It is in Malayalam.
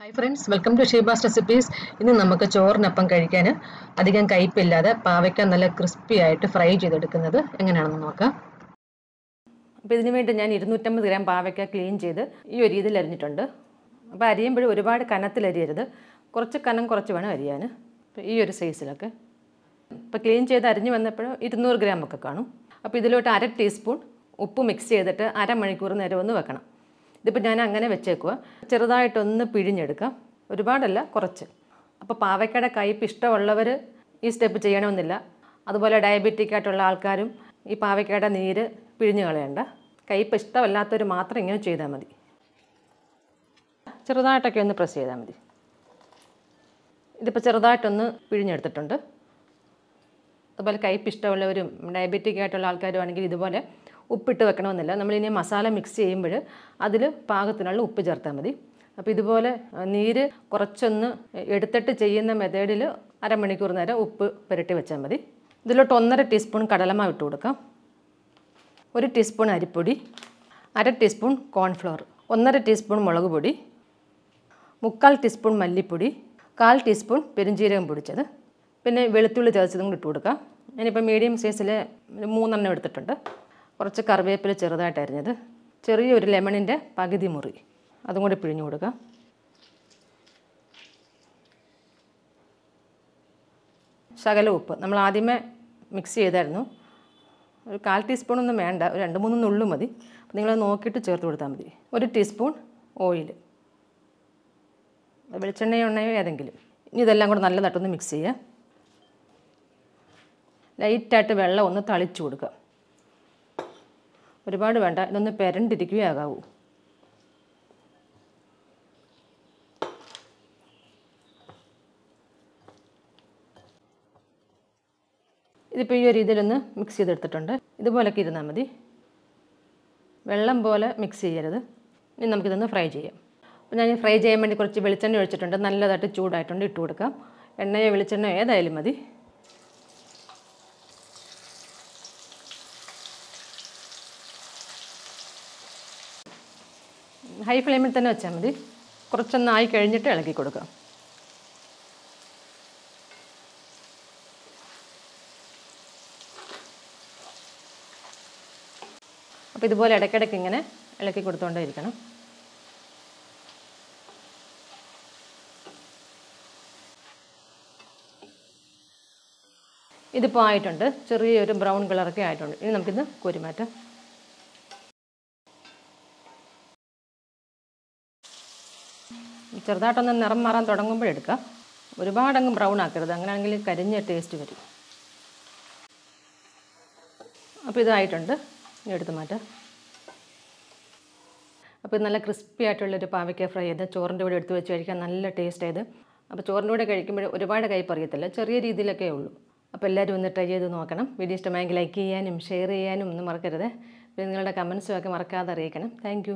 Hi friends welcome to Sheeba's recipes ഇന്ന് നമുക്ക് ചോറിനൊപ്പം കഴിക്കാൻ അധികം കയ്പില്ലാതെ പാവയ്ക്ക നല്ല ക്രിസ്പി ആയിട്ട് ഫ്രൈ ചെയ്തെടുക്കുന്നത് എങ്ങനെയാണെന്ന് നോക്കാം. അപ്പോൾ ഇതിന് വേണ്ടി ഞാൻ ഇരുന്നൂറ്റമ്പത് ഗ്രാം പാവയ്ക്ക ക്ലീൻ ചെയ്ത് ഈ ഒരു രീതിയിൽ അരിഞ്ഞിട്ടുണ്ട്. അപ്പോൾ അരിയുമ്പോഴും ഒരുപാട് കനത്തിൽ അരിയരുത്. കുറച്ച് കനം കുറച്ച് വേണം അരിയാൻ. അപ്പോൾ ഈ ഒരു സൈസിലൊക്കെ ഇപ്പോൾ ക്ലീൻ ചെയ്ത് അരിഞ്ഞ് വന്നപ്പോഴും ഇരുന്നൂറ് ഗ്രാം ഒക്കെ കാണും. അപ്പോൾ ഇതിലോട്ട് അര ടീസ്പൂൺ ഉപ്പ് മിക്സ് ചെയ്തിട്ട് അരമണിക്കൂർ നേരം ഒന്ന് വെക്കണം. ഇതിപ്പോൾ ഞാൻ അങ്ങനെ വെച്ചേക്കുക ചെറുതായിട്ടൊന്ന് പിഴിഞ്ഞെടുക്കാം. ഒരുപാടല്ല കുറച്ച്. അപ്പോൾ പാവയ്ക്കയുടെ കയ്പ്പ് ഇഷ്ടമുള്ളവർ ഈ സ്റ്റെപ്പ് ചെയ്യണമെന്നില്ല. അതുപോലെ ഡയബറ്റിക് ആയിട്ടുള്ള ആൾക്കാരും ഈ പാവയ്ക്കയുടെ നീര് പിഴിഞ്ഞ് കളയണ്ട. കയ്പ്പ് ഇഷ്ടമല്ലാത്തവർ മാത്രം ഇങ്ങനെ ചെയ്താൽ മതി. ചെറുതായിട്ടൊക്കെ ഒന്ന് പ്രസ് ചെയ്താൽ മതി. ഇതിപ്പോൾ ചെറുതായിട്ടൊന്ന് പിഴിഞ്ഞെടുത്തിട്ടുണ്ട്. അതുപോലെ കയ്പ്പ് ഇഷ്ടമുള്ളവരും ഡയബറ്റിക് ആയിട്ടുള്ള ആൾക്കാരും ആണെങ്കിൽ ഇതുപോലെ ഉപ്പിട്ട് വെക്കണമെന്നില്ല. നമ്മളിനി മസാല മിക്സ് ചെയ്യുമ്പോൾ അതിൽ പാകത്തിനുള്ള ഉപ്പ് ചേർത്താൽ മതി. അപ്പോൾ ഇതുപോലെ നീര് കുറച്ചൊന്ന് എടുത്തിട്ട് ചെയ്യുന്ന മെത്തേഡിൽ അരമണിക്കൂർ നേരം ഉപ്പ് പുരട്ടി വെച്ചാൽ മതി. ഇതിലോട്ട് ഒന്നര ടീസ്പൂൺ കടലമാവ് ഇട്ട് കൊടുക്കാം. ഒരു ടീസ്പൂൺ അരിപ്പൊടി അര ടീസ്പൂൺ കോൺഫ്ലവർ ഒന്നര ടീസ്പൂൺ മുളക് പൊടി മുക്കാൽ ടീസ്പൂൺ മല്ലിപ്പൊടി കാൽ ടീസ്പൂൺ പെരുംജീരകം പൊടിച്ചത്. പിന്നെ വെളുത്തുള്ളി ചതച്ചതും കൂടി ഇട്ട് കൊടുക്കാം. ഞാനിപ്പോൾ മീഡിയം സൈസിൽ മൂന്നെണ്ണം എടുത്തിട്ടുണ്ട്. കുറച്ച് കറിവേപ്പില ചെറുതായിട്ട് അരിഞ്ഞത് ചെറിയൊരു ലെമണിന്റെ പകുതി മുറി. അതും കൂടി പിഴിഞ്ഞു കൊടുക്കുക ശകല ഉപ്പ്. നമ്മൾ ആദ്യമേ മിക്സ് ചെയ്തായിരുന്നു. ഒരു കാൽ ടീസ്പൂണൊന്നും വേണ്ട. ഒരു രണ്ട് മൂന്ന് നുള്ളു മതി. അപ്പോൾ നിങ്ങൾ നോക്കിയിട്ട് ചേർത്ത് കൊടുത്താൽ മതി. ഒരു ടീസ്പൂൺ ഓയിൽ വെളിച്ചെണ്ണയോ എണ്ണയോ ഏതെങ്കിലും. ഇനി ഇതെല്ലാം കൂടെ നല്ലതായിട്ടൊന്ന് മിക്സ് ചെയ്യുക. ലൈറ്റായിട്ട് വെള്ളം ഒന്ന് തളിച്ചു കൊടുക്കുക. ഒരുപാട് വേണ്ട. ഇതൊന്ന് പെരണ്ടിരിക്കുകയാകാവൂ. ഇതിപ്പോൾ ഈ ഒരു രീതിയിലൊന്ന് മിക്സ് ചെയ്തെടുത്തിട്ടുണ്ട്. ഇതുപോലൊക്കെ ഇരുന്നാൽ മതി. വെള്ളം പോലെ മിക്സ് ചെയ്യരുത്. ഇനി നമുക്കിതൊന്ന് ഫ്രൈ ചെയ്യാം. അപ്പോൾ ഞാൻ ഫ്രൈ ചെയ്യാൻ വേണ്ടി കുറച്ച് വെളിച്ചെണ്ണ ഒഴിച്ചിട്ടുണ്ട്. നല്ലതായിട്ട് ചൂടായിട്ടുണ്ട് ഇട്ട് കൊടുക്കാം എണ്ണയോ വെളിച്ചെണ്ണയോ ഏതായാലും മതി. ഹൈ ഫ്ലെയിമിൽ തന്നെ വെച്ചാൽ മതി. കുറച്ചൊന്നായി കഴിഞ്ഞിട്ട് ഇളക്കി കൊടുക്കുക. അപ്പോൾ ഇതുപോലെ ഇടയ്ക്കിടയ്ക്ക് ഇങ്ങനെ ഇളക്കി കൊടുത്തുകൊണ്ടേയിരിക്കണം ഇതിപ്പോൾ ആയിട്ടുണ്ട്. ചെറിയൊരു ബ്രൗൺ കളറൊക്കെ ആയിട്ടുണ്ട്. ഇനി നമുക്കിത് കോരി ചെറുതായിട്ടൊന്ന് നിറം മാറാൻ തുടങ്ങുമ്പോഴെടുക്കാം ഒരുപാടങ്ങ് ബ്രൗൺ ആക്കരുത്. അങ്ങനെയാണെങ്കിൽ കരിഞ്ഞ ടേസ്റ്റ് വരും. അപ്പോൾ ഇതായിട്ടുണ്ട്. എടുത്ത് മാറ്റാം. അപ്പോൾ നല്ല ക്രിസ്പി ആയിട്ടുള്ളൊരു പാവയ്ക്ക ഫ്രൈ ചെയ്ത് ചോറിന്റെ കൂടെ എടുത്ത് വെച്ച് കഴിക്കാൻ നല്ല ടേസ്റ്റ് ആയത്. അപ്പോൾ ചോറിന്റെ കൂടെ കഴിക്കുമ്പോൾ ഒരുപാട് കയ്പ്പ് അറിയത്തില്ല ചെറിയ രീതിയിലൊക്കെ ഉള്ളൂ. അപ്പോൾ എല്ലാവരും ഒന്ന് ട്രൈ ചെയ്ത് നോക്കണം. വീഡിയോ ഇഷ്ടമായെങ്കിൽ ലൈക്ക് ചെയ്യാനും ഷെയർ ചെയ്യാനും ഒന്നും മറക്കരുത്. പിന്നെ നിങ്ങളുടെ കമൻസും ഒക്കെ മറക്കാതെ അറിയിക്കണം. താങ്ക്